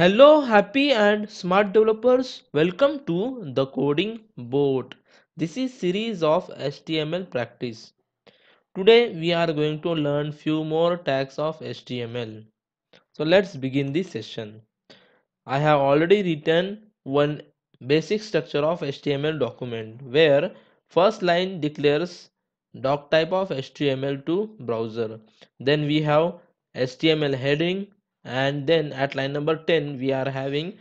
Hello, happy and smart developers. Welcome to the coding boat. This is series of HTML practice. Today we are going to learn few more tags of HTML. So let's begin this session. I have already written one basic structure of HTML document where first line declares doc type of HTML to browser. Then we have HTML heading and then at line number 10 we are having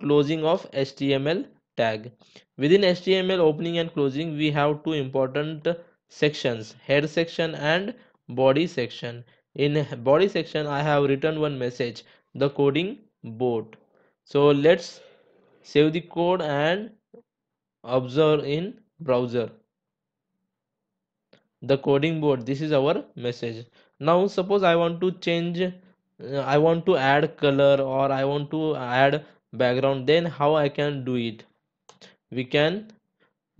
closing of HTML tag. Within HTML opening and closing we have two important sections head section and body section. In body section I have written one message the coding boat. So let's save the code and observe in browser the coding boat this is our message now suppose i want to change i want to add color or i want to add background then how i can do it? We can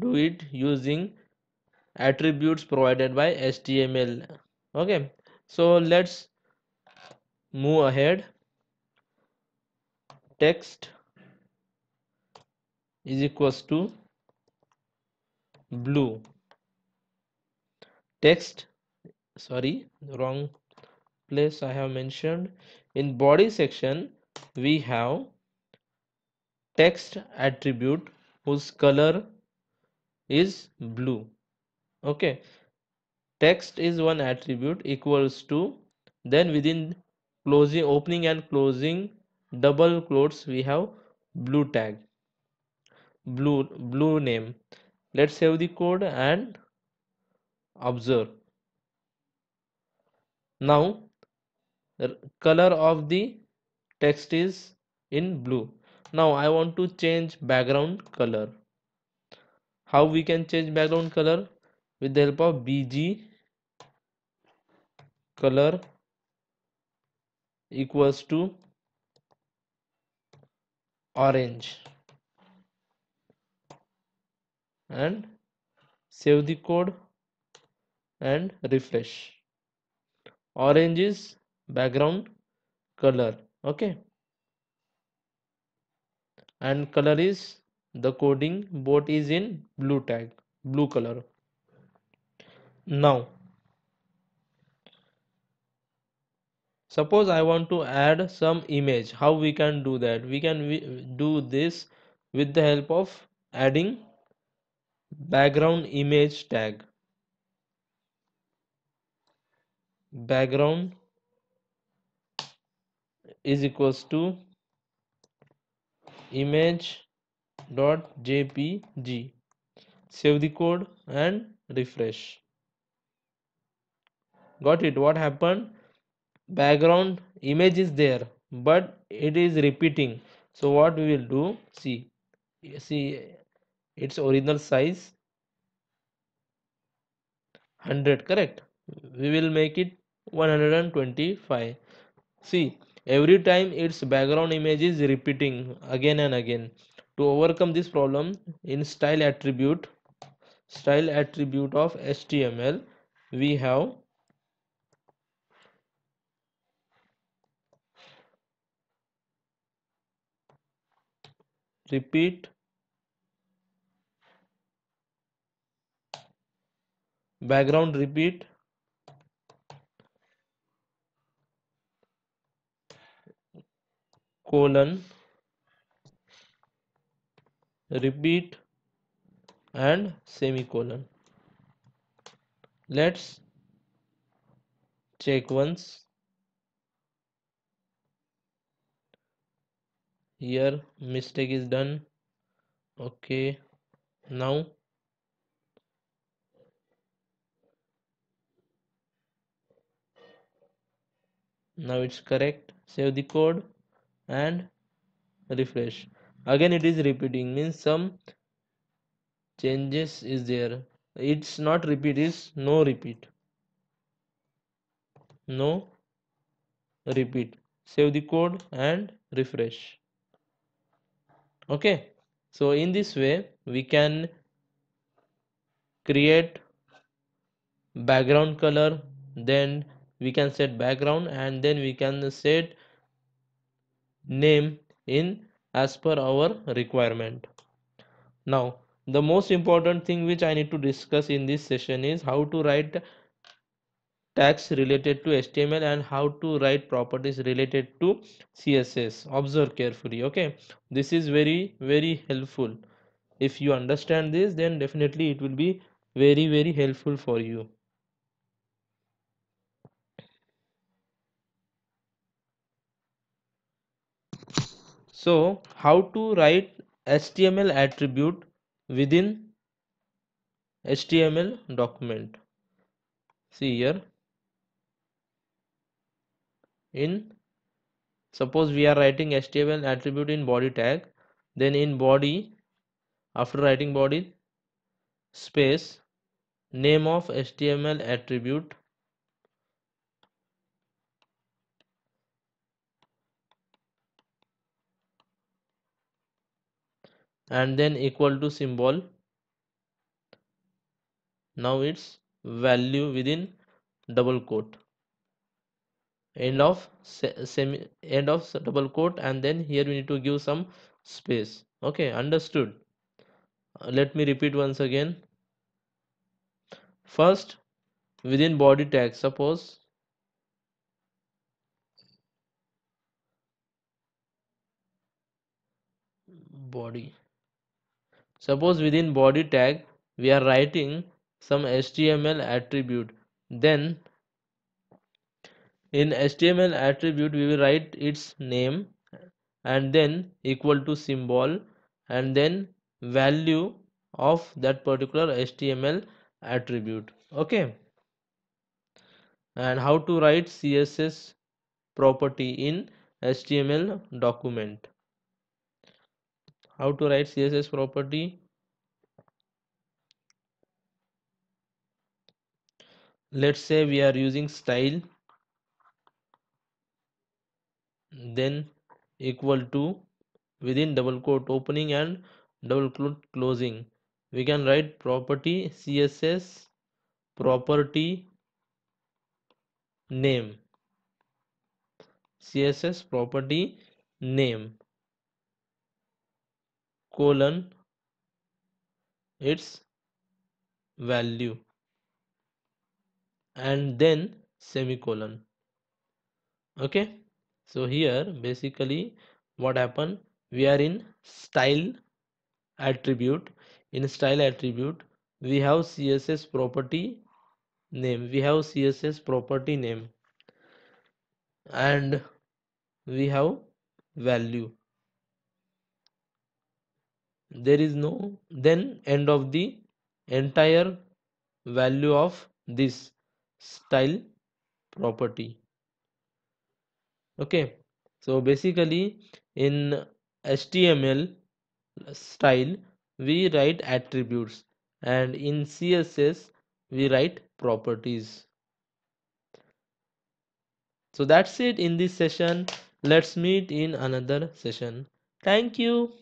do it using attributes provided by html okay so let's move ahead. Text is equals to blue. Text sorry wrong place I have mentioned. In body section we have text attribute whose color is blue. Okay. Text is one attribute equals to then within closing opening and closing double quotes we have blue tag. Blue blue name. Let's save the code and observe. Now color of the text is in blue. Now i want to change background color. How we can change background color? With the help of bg color equals to orange. And save the code and refresh. Orange is background color okay? And color is the coding boat is in blue tag blue color. Now suppose i want to add some image how we can do that? We can do this with the help of adding background image tag. Background is equals to image dot jpg save the code and refresh. Got it? What happened? Background image is there but it is repeating. So what we will do? See see its original size 100 correct? We will make it 125 see every time its background image is repeating again and again. To overcome this problem in style attribute style attribute of html we have repeat background repeat colon repeat and semicolon. Let's check once. Here mistake is done. Okay now. Now it's correct. Save the code and refresh. Again it is repeating means some changes is there. It's not repeat is no repeat. No repeat. Save the code and refresh. Okay. So in this way we can create background color then we can set background and then we can set name in as per our requirement. Now the most important thing which i need to discuss in this session is how to write tags related to html and how to write properties related to css observe carefully okay? This is very very helpful. If you understand this then definitely it will be very very helpful for you so how to write html attribute within html document? See here. In suppose we are writing html attribute in body tag then in body after writing body space name of html attribute and then equal to symbol. Now it's value within double quote. End of semi end of double quote and then here we need to give some space. Okay understood. Uh, let me repeat once again. First within body tag suppose body suppose within body tag we are writing some html attribute. Then in html attribute we will write its name and then equal to symbol and then value of that particular html attribute. Okay? And how to write css property in html document how to write css property? Let's say we are using style then equal to within double quote opening and double quote closing. We can write property css property name. Css property name colon its value. And then semicolon. Okay? So here basically what happened? We are in style attribute. In style attribute we have css property name. We have css property name. And we have value there is no then end of the entire value of this style property. Okay. So basically in html style we write attributes and in css we write properties. So that's it in this session. Let's meet in another session. Thank you